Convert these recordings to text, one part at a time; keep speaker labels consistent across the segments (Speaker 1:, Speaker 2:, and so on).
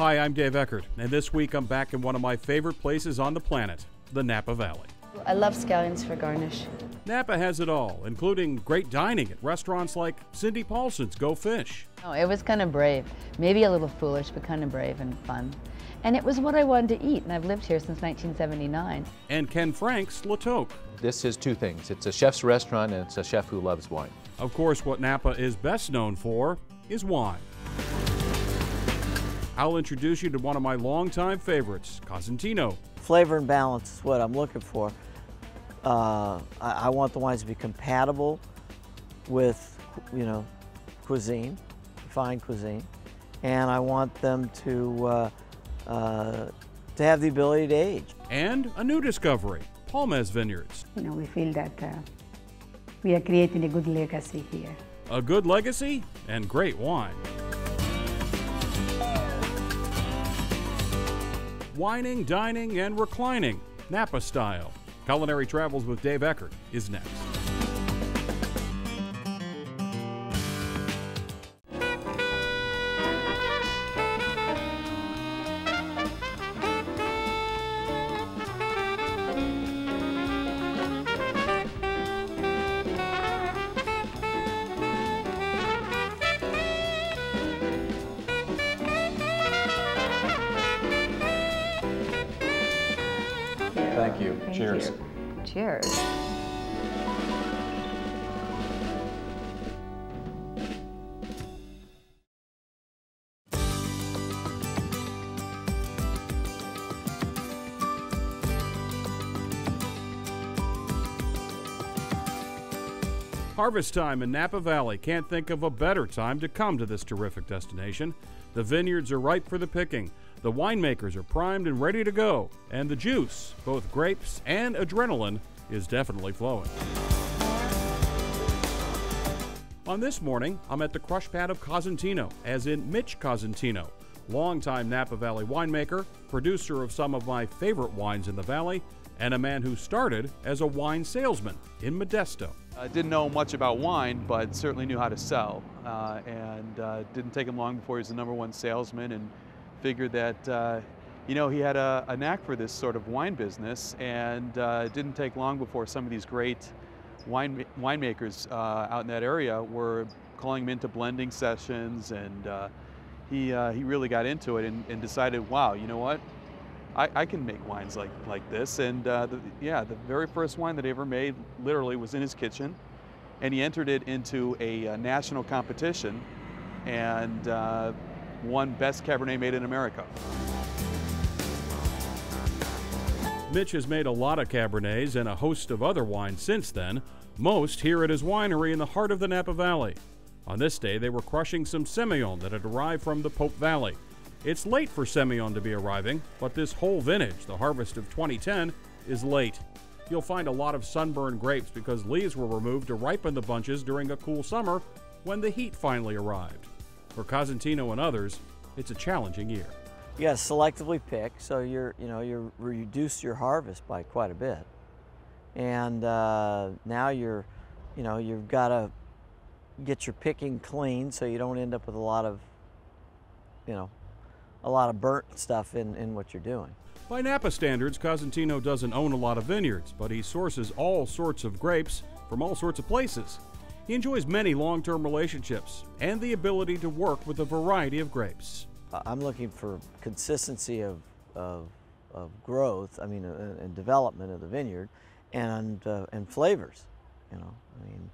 Speaker 1: Hi, I'm Dave Eckert, and this week I'm back in one of my favorite places on the planet, the Napa Valley.
Speaker 2: I love scallions for garnish.
Speaker 1: Napa has it all, including great dining at restaurants like Cindy Pawlcyn's Go Fish.
Speaker 2: Oh, it was kind of brave. Maybe a little foolish, but kind of brave and fun. And it was what I wanted to eat, and I've lived here since 1979.
Speaker 1: And Ken Frank's La Toque.
Speaker 3: This is two things. It's a chef's restaurant and it's a chef who loves wine.
Speaker 1: Of course, what Napa is best known for is wine. I'll introduce you to one of my longtime favorites, Cosentino.
Speaker 4: Flavor and balance is what I'm looking for. Uh, I, I want the wines to be compatible with, you know, cuisine, fine cuisine, and I want them to uh, uh, to have the ability to age.
Speaker 1: And a new discovery, Palmaz Vineyards.
Speaker 5: You know, we feel that uh, we are creating a good legacy here.
Speaker 1: A good legacy and great wine. Wining, dining, and reclining, Napa style. Culinary Travels with Dave Eckert is next.
Speaker 3: Cheers.
Speaker 5: Cheers.
Speaker 1: Harvest time in Napa Valley. Can't think of a better time to come to this terrific destination. The vineyards are ripe for the picking. The winemakers are primed and ready to go. And the juice, both grapes and adrenaline, is definitely flowing. On this morning, I'm at the crush pad of Cosentino, as in Mitch Cosentino, longtime Napa Valley winemaker, producer of some of my favorite wines in the valley, and a man who started as a wine salesman in Modesto.
Speaker 6: I didn't know much about wine, but certainly knew how to sell. Uh, and uh, didn't take him long before he was the number one salesman and figured that, uh, you know, he had a, a, knack for this sort of wine business. And uh, it didn't take long before some of these great wine winemakers uh, out in that area were calling him into blending sessions. And uh, he, he really got into it and, and decided, wow, you know what? I, I, can make wines like, like this. And uh, the, yeah, the very first wine that he ever made literally was in his kitchen. And he entered it into a, a national competition and uh, won Best Cabernet Made in America.
Speaker 1: Mitch has made a lot of Cabernets and a host of other wines since then, most here at his winery in the heart of the Napa Valley. On this day, they were crushing some Semillon that had arrived from the Pope Valley. It's late for Semillon to be arriving, but this whole vintage, the harvest of 2010, is late. You'll find a lot of sunburned grapes because leaves were removed to ripen the bunches during a cool summer when the heat finally arrived. For Cosentino and others, it's a challenging year.
Speaker 4: You got to selectively pick, so you're you know you reduce your harvest by quite a bit, and uh, now you're you know you've got to get your picking clean so you don't end up with a lot of you know a lot of burnt stuff in, in what you're doing.
Speaker 1: By Napa standards, Cosentino doesn't own a lot of vineyards, but he sources all sorts of grapes from all sorts of places. He enjoys many long term relationships and the ability to work with a variety of grapes.
Speaker 4: I'm looking for consistency of, of, of growth, I mean, uh, and development of the vineyard, and, uh, and flavors. You know, I mean,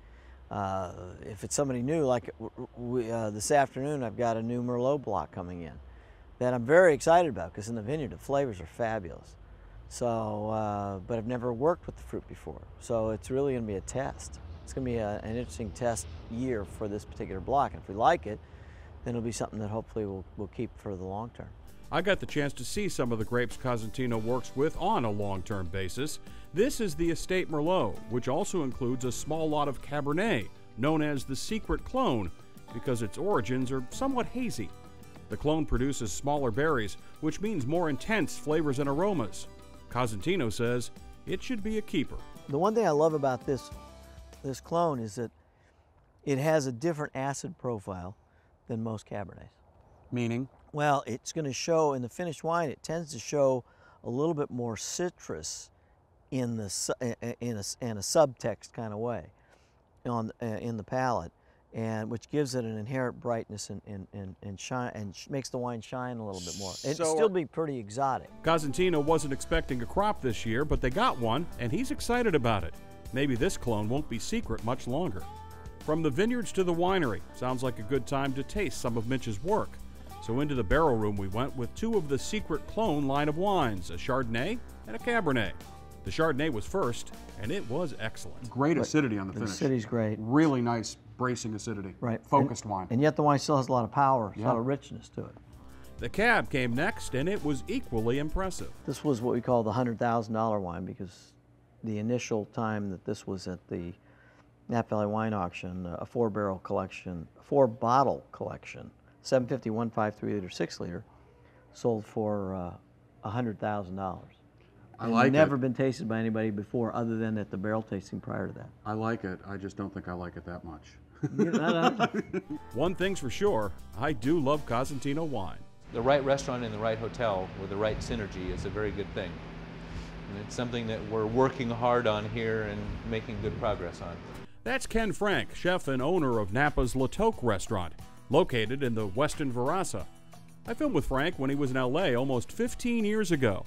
Speaker 4: uh, if it's somebody new, like we, uh, this afternoon, I've got a new Merlot block coming in that I'm very excited about because in the vineyard the flavors are fabulous. So, uh, but I've never worked with the fruit before, so it's really going to be a test. It's going to be a, an interesting test year for this particular block, and if we like it, then it'll be something that hopefully we'll, we'll keep for the long term.
Speaker 1: I got the chance to see some of the grapes Cosentino works with on a long term basis. This is the Estate Merlot, which also includes a small lot of Cabernet, known as the Secret Clone, because its origins are somewhat hazy. The clone produces smaller berries, which means more intense flavors and aromas. Cosentino says it should be a keeper.
Speaker 4: The one thing I love about this, this clone is that it has a different acid profile than most Cabernets.
Speaker 1: Meaning?
Speaker 4: Well, it's going to show in the finished wine. It tends to show a little bit more citrus in the su- i- i- in a, s- in a subtext kind of way on uh, in the palate, and which gives it an inherent brightness and and, and, and shine and sh- makes the wine shine a little bit more. It'd
Speaker 1: So
Speaker 4: still be pretty exotic.
Speaker 1: Cosentino wasn't expecting a crop this year, but they got one, and he's excited about it. Maybe this clone won't be secret much longer. From the vineyards to the winery, sounds like a good time to taste some of Mitch's work. So into the barrel room we went with two of the secret clone line of wines, a Chardonnay and a Cabernet. The Chardonnay was first, and it was excellent. Great acidity on the
Speaker 4: The
Speaker 1: finish.
Speaker 4: acidity's great.
Speaker 1: Really nice bracing acidity.
Speaker 4: Right.
Speaker 1: Focused
Speaker 4: and,
Speaker 1: wine.
Speaker 4: And yet the wine still has a lot of power, a lot of richness to it.
Speaker 1: The cab came next, and it was equally impressive.
Speaker 4: This was what we call the hundred thousand dollar wine because the initial time that this was at the Napa Valley Wine Auction, uh, a four barrel collection, four bottle collection, 750, 153 liter, six liter, sold for uh, hundred thousand dollars.
Speaker 1: I like it.
Speaker 4: Never been tasted by anybody before, other than at the barrel tasting prior to that.
Speaker 1: I like it. I just don't think I like it that much. One thing's for sure, I do love Cosentino wine.
Speaker 3: The right restaurant in the right hotel with the right synergy is a very good thing. And it's something that we're working hard on here and making good progress on.
Speaker 1: That's Ken Frank, chef and owner of Napa's La Toque restaurant, located in the Westin Verasa. I filmed with Frank when he was in LA almost 15 years ago.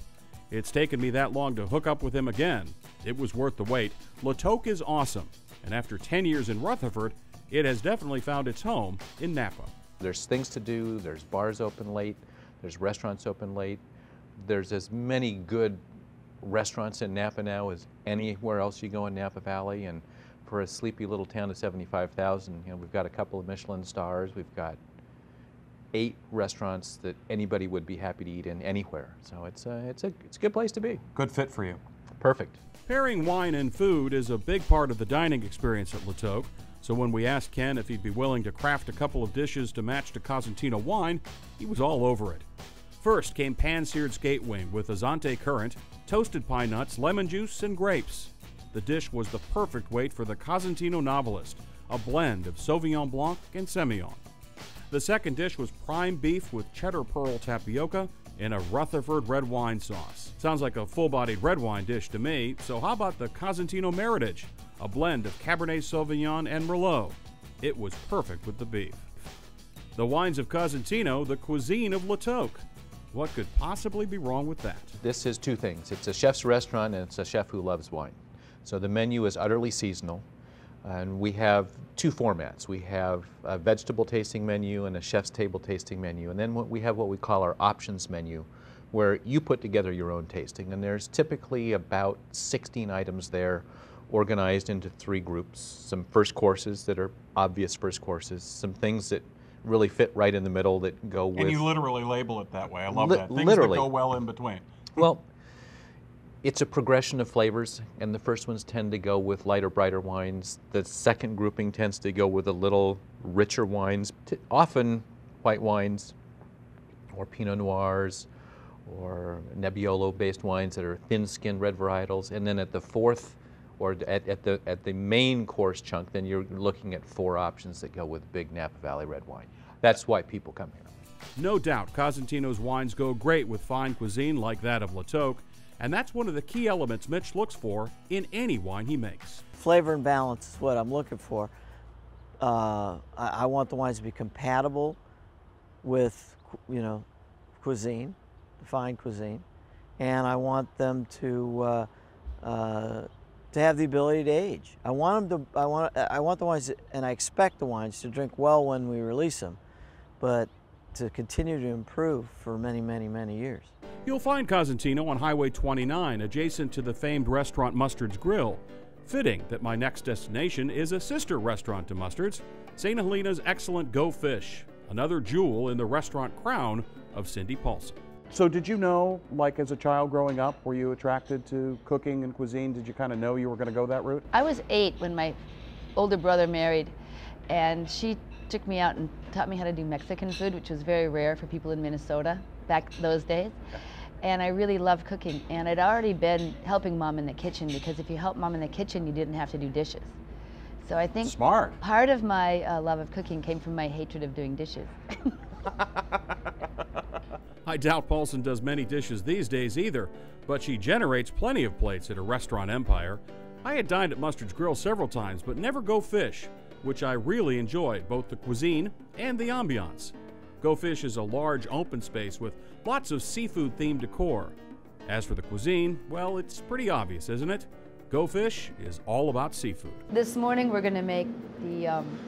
Speaker 1: It's taken me that long to hook up with him again. It was worth the wait. La Toque is awesome, and after 10 years in Rutherford, it has definitely found its home in Napa.
Speaker 3: There's things to do, there's bars open late, there's restaurants open late. There's as many good restaurants in Napa now as anywhere else you go in Napa Valley. And for a sleepy little town of 75,000, you know, we've got a couple of Michelin stars, we've got eight restaurants that anybody would be happy to eat in anywhere. So it's a, it's a, it's a good place to be.
Speaker 1: Good fit for you.
Speaker 3: Perfect.
Speaker 1: Pairing wine and food is a big part of the dining experience at La Toque, so when we asked Ken if he'd be willing to craft a couple of dishes to match the Cosentino wine, he was all over it. First came pan-seared skate wing with zante currant, toasted pine nuts, lemon juice, and grapes. The dish was the perfect weight for the Cosentino novelist, a blend of Sauvignon Blanc and Semillon. The second dish was prime beef with cheddar pearl tapioca in a Rutherford red wine sauce. Sounds like a full bodied red wine dish to me, so how about the Cosentino Meritage, a blend of Cabernet Sauvignon and Merlot? It was perfect with the beef. The wines of Cosentino, the cuisine of La Toque. What could possibly be wrong with that?
Speaker 3: This is two things. It's a chef's restaurant and it's a chef who loves wine. So the menu is utterly seasonal. And we have two formats. We have a vegetable tasting menu and a chef's table tasting menu. And then what we have what we call our options menu, where you put together your own tasting. And there's typically about 16 items there organized into three groups. Some first courses that are obvious first courses, some things that really fit right in the middle that go with
Speaker 1: And you literally label it that way. I love
Speaker 3: Li-
Speaker 1: that. Things
Speaker 3: literally.
Speaker 1: that go well in between.
Speaker 3: Well, it's a progression of flavors, and the first ones tend to go with lighter, brighter wines. The second grouping tends to go with a little richer wines, t- often white wines or Pinot Noirs or Nebbiolo based wines that are thin skinned red varietals. And then at the fourth or at, at, the, at the main course chunk, then you're looking at four options that go with big Napa Valley red wine. That's why people come here.
Speaker 1: No doubt, Cosentino's wines go great with fine cuisine like that of La Toque, and that's one of the key elements Mitch looks for in any wine he makes.
Speaker 4: flavor and balance is what I'm looking for. Uh, I, I want the wines to be compatible with, cu- you know, cuisine, fine cuisine, and I want them to uh, uh, to have the ability to age. I want them to. I want. I want the wines, to- and I expect the wines to drink well when we release them, but to continue to improve for many, many, many years.
Speaker 1: You'll find Cosentino on Highway 29, adjacent to the famed restaurant Mustard's Grill. Fitting that my next destination is a sister restaurant to Mustard's, St. Helena's excellent Go Fish, another jewel in the restaurant crown of Cindy Pawlcyn.
Speaker 7: So did you know, like as a child growing up, were you attracted to cooking and cuisine? Did you kind of know you were going to go that route?
Speaker 2: I was eight when my older brother married, and she took me out and taught me how to do Mexican food, which was very rare for people in Minnesota back those days. And I really loved cooking, and I'd already been helping mom in the kitchen because if you helped mom in the kitchen, you didn't have to do dishes. So I think
Speaker 7: Smart.
Speaker 2: part of my uh, love of cooking came from my hatred of doing dishes.
Speaker 1: I doubt Pawlcyn does many dishes these days either, but she generates plenty of plates at her restaurant empire. I had dined at Mustard's Grill several times, but never Go Fish, which I really enjoyed, both the cuisine and the ambiance. Go Fish is a large open space with lots of seafood themed decor. As for the cuisine, well, it's pretty obvious, isn't it? Go Fish is all about seafood.
Speaker 2: This morning we're going to make the um,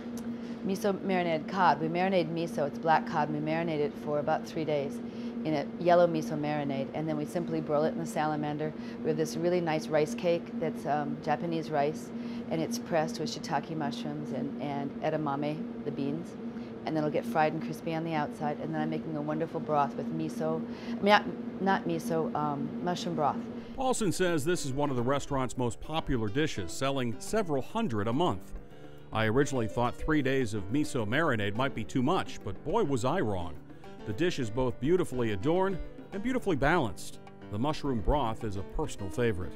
Speaker 2: miso marinated cod. We marinate miso, it's black cod, and we marinate it for about three days in a yellow miso marinade, and then we simply broil it in the salamander. We have this really nice rice cake that's um, Japanese rice, and it's pressed with shiitake mushrooms and, and edamame, the beans, and then it'll get fried and crispy on the outside, and then I'm making a wonderful broth with miso, I mean, not, not miso, um, mushroom broth.
Speaker 1: Pawlcyn says this is one of the restaurant's most popular dishes, selling several hundred a month. I originally thought three days of miso marinade might be too much, but boy was I wrong. The dish is both beautifully adorned and beautifully balanced. The mushroom broth is a personal favorite.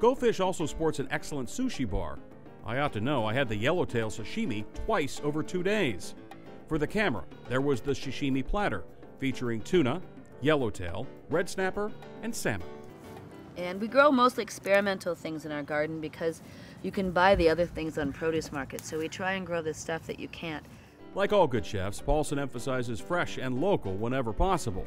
Speaker 1: Go Fish also sports an excellent sushi bar. I ought to know I had the yellowtail sashimi twice over two days. For the camera, there was the sashimi platter featuring tuna, yellowtail, red snapper, and salmon.
Speaker 2: And we grow mostly experimental things in our garden because you can buy the other things on produce markets. So we try and grow the stuff that you can't.
Speaker 1: Like all good chefs, Pawlcyn emphasizes fresh and local whenever possible.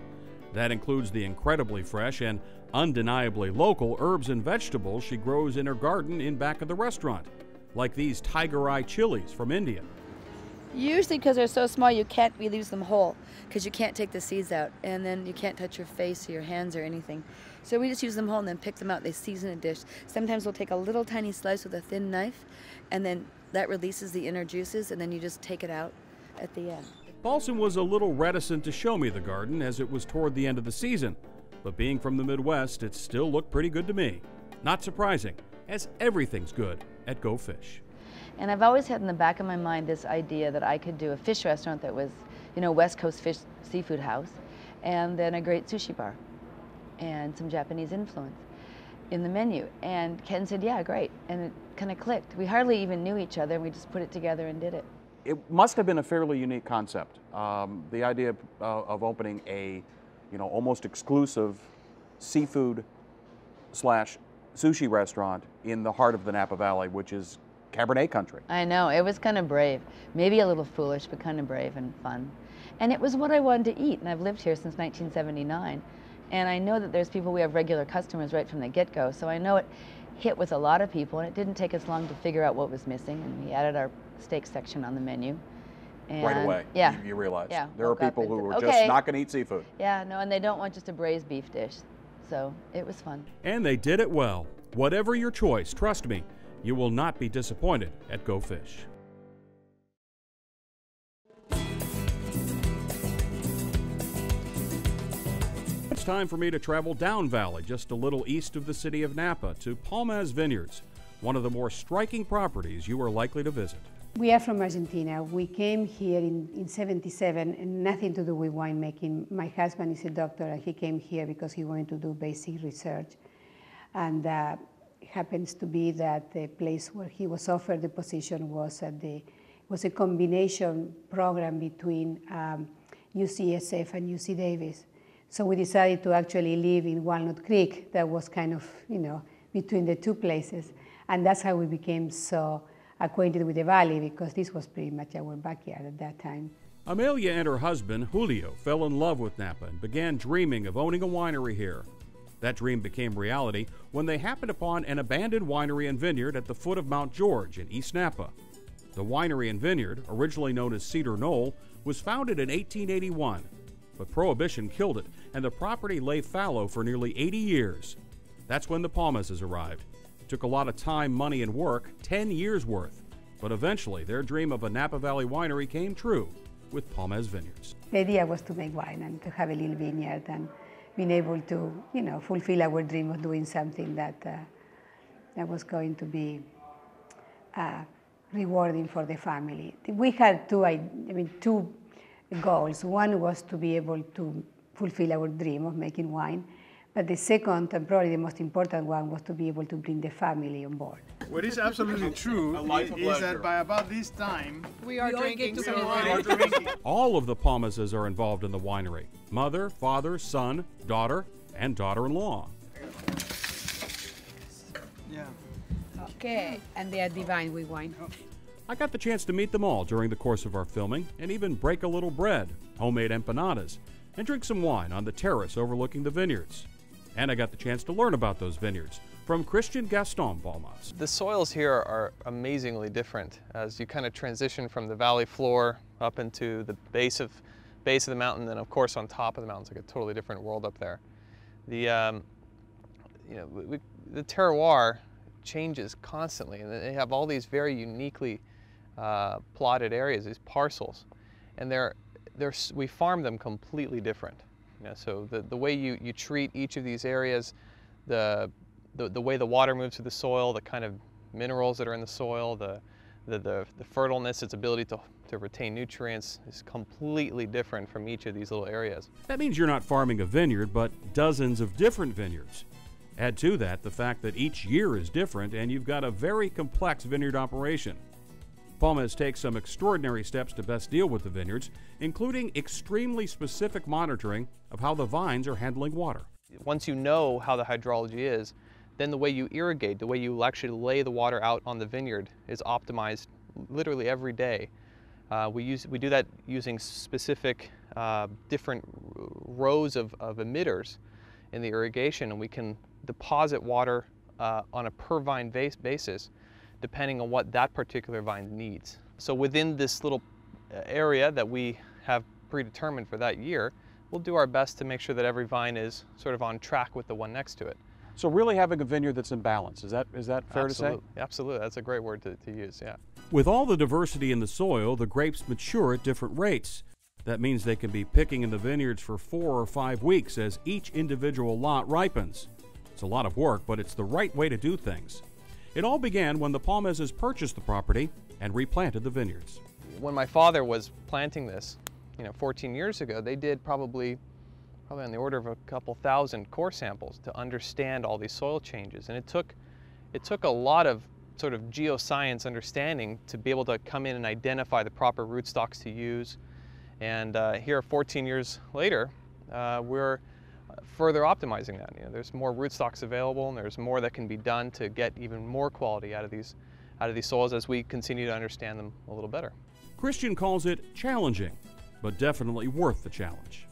Speaker 1: That includes the incredibly fresh and undeniably local herbs and vegetables she grows in her garden in back of the restaurant, like these tiger eye chilies from India.
Speaker 2: Usually, because they're so small, you can't really use them whole because you can't take the seeds out, and then you can't touch your face or your hands or anything. So we just use them whole and then pick them out. They season a dish. Sometimes we'll take a little tiny slice with a thin knife, and then that releases the inner juices, and then you just take it out at the end.
Speaker 1: Pawlcyn was a little reticent to show me the garden as it was toward the end of the season, but being from the Midwest, it still looked pretty good to me. Not surprising, as everything's good at Go Fish.
Speaker 2: And I've always had in the back of my mind this idea that I could do a fish restaurant that was, you know, West Coast fish seafood house, and then a great sushi bar, and some Japanese influence in the menu. And Ken said, "Yeah, great," and it kind of clicked. We hardly even knew each other, and we just put it together and did it.
Speaker 7: It must have been a fairly unique concept. Um, the idea of, uh, of opening a, you know, almost exclusive seafood slash sushi restaurant in the heart of the Napa Valley, which is Cabernet country.
Speaker 2: I know, it was kind of brave. Maybe a little foolish, but kind of brave and fun. And it was what I wanted to eat, and I've lived here since 1979. And I know that there's people, we have regular customers right from the get-go, so I know it hit with a lot of people, and it didn't take us long to figure out what was missing, and we added our steak section on the menu. And
Speaker 7: right away,
Speaker 2: Yeah.
Speaker 7: you, you realize.
Speaker 2: Yeah,
Speaker 7: There are people who
Speaker 2: said,
Speaker 7: are just
Speaker 2: "Okay."
Speaker 7: not going to eat seafood.
Speaker 2: Yeah, no, and they don't want just a braised beef dish. So it was fun.
Speaker 1: And they did it well. Whatever your choice, trust me, you will not be disappointed at Go Fish. Time for me to travel down valley, just a little east of the city of Napa, to Palmaz Vineyards, one of the more striking properties you are likely to visit.
Speaker 5: We are from Argentina. We came here in, in 77 and nothing to do with winemaking. My husband is a doctor and he came here because he wanted to do basic research. And uh, happens to be that the place where he was offered the position was at the was a combination program between um, UCSF and UC Davis. So we decided to actually live in Walnut Creek. That was kind of, you know, between the two places. And that's how we became so acquainted with the valley because this was pretty much our backyard at that time.
Speaker 1: Amalia and her husband, Julio, fell in love with Napa and began dreaming of owning a winery here. That dream became reality when they happened upon an abandoned winery and vineyard at the foot of Mount George in East Napa. The winery and vineyard, originally known as Cedar Knoll, was founded in 1881, but Prohibition killed it, and the property lay fallow for nearly 80 years. That's when the Palmazes arrived. It took a lot of time, money, and work 10 years worth. But eventually, their dream of a Napa Valley winery came true with Palmaz Vineyards.
Speaker 5: The idea was to make wine and to have a little vineyard and being able to, you know, fulfill our dream of doing something that uh, that was going to be uh, rewarding for the family. We had two, I, mean, two goals. One was to be able to fulfill our dream of making wine, But the second and probably the most important one was to be able to bring the family on board.
Speaker 8: What is absolutely true is
Speaker 7: leisure.
Speaker 8: that by about this time,
Speaker 9: We are drinking some
Speaker 8: we
Speaker 9: wine.
Speaker 8: are drinking.
Speaker 1: All of the Palmazes are involved in the winery mother, father, son, daughter, and daughter in law.
Speaker 8: Yeah.
Speaker 9: Okay, and they are divine with wine.
Speaker 1: I got the chance to meet them all during the course of our filming and even break a little bread, homemade empanadas, and drink some wine on the terrace overlooking the vineyards. And I got the chance to learn about those vineyards from Christian Gaston Palmaz.
Speaker 10: The soils here are amazingly different as you kind of transition from the valley floor up into the base of base of the mountain, and of course on top of the mountain. It's like a totally different world up there. The um, you know we, the terroir changes constantly, and they have all these very uniquely uh, plotted areas, these parcels, and they're they're we farm them completely different. You know, so the, the way you, you treat each of these areas, the, the the way the water moves through the soil, the kind of minerals that are in the soil, the the, the, the fertileness, its ability to, to retain nutrients is completely different from each of these little areas.
Speaker 1: That means you're not farming a vineyard, but dozens of different vineyards. Add to that the fact that each year is different and you've got a very complex vineyard operation. Palmaz takes some extraordinary steps to best deal with the vineyards, including extremely specific monitoring of how the vines are handling water.
Speaker 10: Once you know how the hydrology is, then the way you irrigate, the way you actually lay the water out on the vineyard is optimized literally every day. Uh, we, use, we do that using specific uh, different rows of, of emitters in the irrigation, and we can deposit water uh, on a per vine base basis depending on what that particular vine needs. So within this little uh, area that we have predetermined for that year, we'll do our best to make sure that every vine is sort of on track with the one next to it.
Speaker 7: So really having a vineyard that's in balance, is that, is that fair
Speaker 10: Absolutely.
Speaker 7: to say?
Speaker 10: Absolutely, that's a great word to, to use, yeah.
Speaker 1: With all the diversity in the soil, the grapes mature at different rates. That means they can be picking in the vineyards for four or five weeks as each individual lot ripens. It's a lot of work, but it's the right way to do things. It all began when the Palmazes purchased the property and replanted the vineyards.
Speaker 10: When my father was planting this, you know, 14 years ago, they did probably probably on the order of a couple thousand core samples to understand all these soil changes. And it took it took a lot of sort of geoscience understanding to be able to come in and identify the proper rootstocks to use. And uh, here, 14 years later, uh, we're further optimizing that. You know, there's more rootstocks available, and there's more that can be done to get even more quality out of these out of these soils as we continue to understand them a little better.
Speaker 1: Christian calls it challenging, but definitely worth the challenge.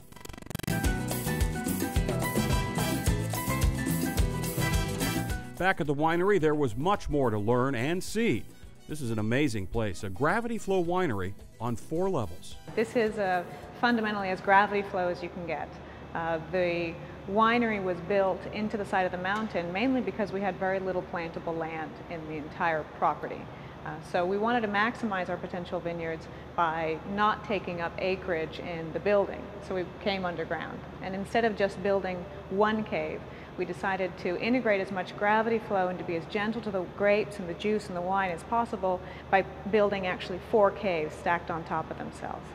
Speaker 1: Back at the winery, there was much more to learn and see. This is an amazing place, a gravity flow winery on four levels.
Speaker 11: This is uh, fundamentally as gravity flow as you can get. Uh, the winery was built into the side of the mountain mainly because we had very little plantable land in the entire property. Uh, so we wanted to maximize our potential vineyards by not taking up acreage in the building. So we came underground. And instead of just building one cave, we decided to integrate as much gravity flow and to be as gentle to the grapes and the juice and the wine as possible by building actually four caves stacked on top of themselves.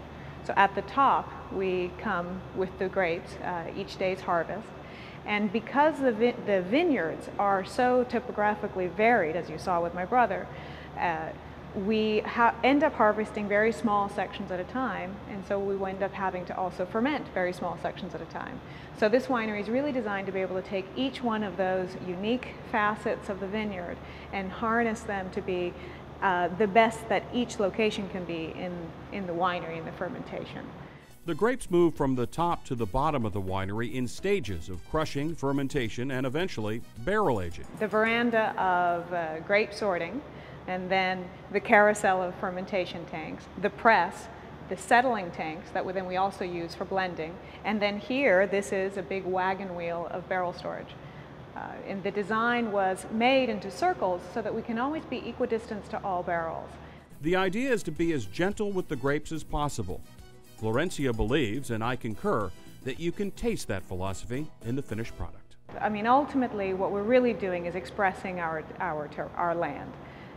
Speaker 11: So at the top, we come with the grapes, uh, each day's harvest. And because the, vi- the vineyards are so topographically varied, as you saw with my brother, uh, we end up harvesting very small sections at a time, and so we wind up having to also ferment very small sections at a time. So this winery is really designed to be able to take each one of those unique facets of the vineyard and harness them to be uh, the best that each location can be in, in the winery in the fermentation.
Speaker 1: The grapes move from the top to the bottom of the winery in stages of crushing, fermentation, and eventually barrel aging.
Speaker 11: The veranda of uh, grape sorting, and then the carousel of fermentation tanks, the press, the settling tanks that we- then we also use for blending, and then here this is a big wagon wheel of barrel storage. Uh, and the design was made into circles so that we can always be equidistant to all barrels.
Speaker 1: The idea is to be as gentle with the grapes as possible. Florencia believes, and I concur, that you can taste that philosophy in the finished product.
Speaker 11: I mean, ultimately, what we're really doing is expressing our, our, our land.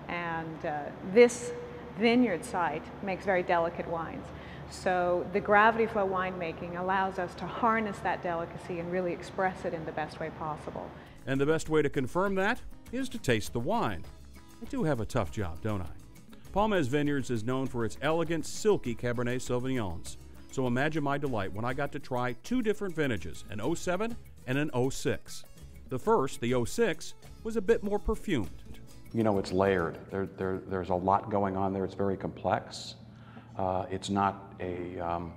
Speaker 11: And uh, this vineyard site makes very delicate wines. So the gravity flow winemaking allows us to harness that delicacy and really express it in the best way possible.
Speaker 1: And the best way to confirm that is to taste the wine. I do have a tough job, don't I? Palmaz Vineyards is known for its elegant, silky Cabernet Sauvignons. So imagine my delight when I got to try two different vintages, an 07 and an 06. The first, the 06, was a bit more perfumed.
Speaker 7: You know, it's layered. There, there, there's a lot going on there. It's very complex. Uh, it's not a, um,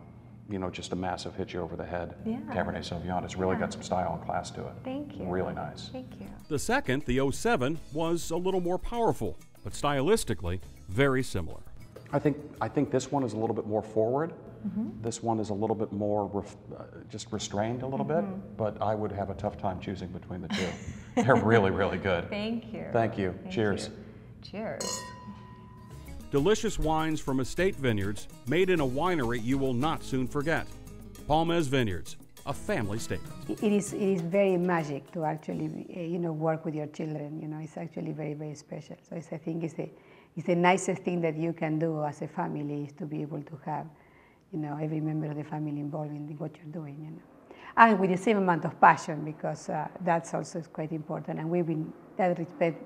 Speaker 7: you know, just a massive hit you over the head
Speaker 12: Yeah.
Speaker 7: Cabernet Sauvignon. It's really
Speaker 12: Yeah.
Speaker 7: got some style and class to it.
Speaker 12: Thank you.
Speaker 7: Really nice.
Speaker 12: Thank you.
Speaker 1: The second, the 07, was a little more powerful, but stylistically very similar.
Speaker 7: I think I think this one is a little bit more forward.
Speaker 12: Mhm.
Speaker 7: This one is a little bit more ref, uh, just restrained a little
Speaker 12: Mhm.
Speaker 7: bit, but I would have a tough time choosing between the two. They're really, really good.
Speaker 12: Thank you.
Speaker 7: Thank you.
Speaker 12: Thank
Speaker 7: Cheers.
Speaker 12: you. Cheers.
Speaker 1: Delicious wines from estate vineyards made in a winery you will not soon forget. Palmaz Vineyards, a family statement.
Speaker 5: It is, it is very magic to actually, uh, you know, work with your children. You know, it's actually very, very special. So it's, I think it's the, it's the nicest thing that you can do as a family is to be able to have, you know, every member of the family involved in what you're doing. You know, and with the same amount of passion because uh, that's also quite important. And we've been, that respect,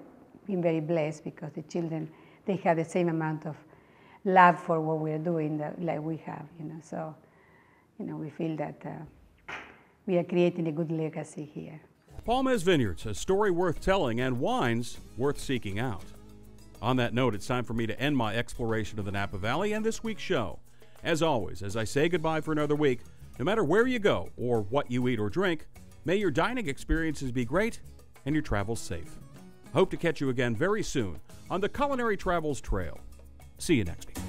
Speaker 5: been very blessed because the children they have the same amount of love for what we're doing that like we have. You know, so you know we feel that. Uh, we are creating a good legacy here.
Speaker 1: Palmaz Vineyards, a story worth telling and wines worth seeking out. On that note, it's time for me to end my exploration of the Napa Valley and this week's show. As always, as I say goodbye for another week, no matter where you go or what you eat or drink, may your dining experiences be great and your travels safe. Hope to catch you again very soon on the Culinary Travels Trail. See you next week.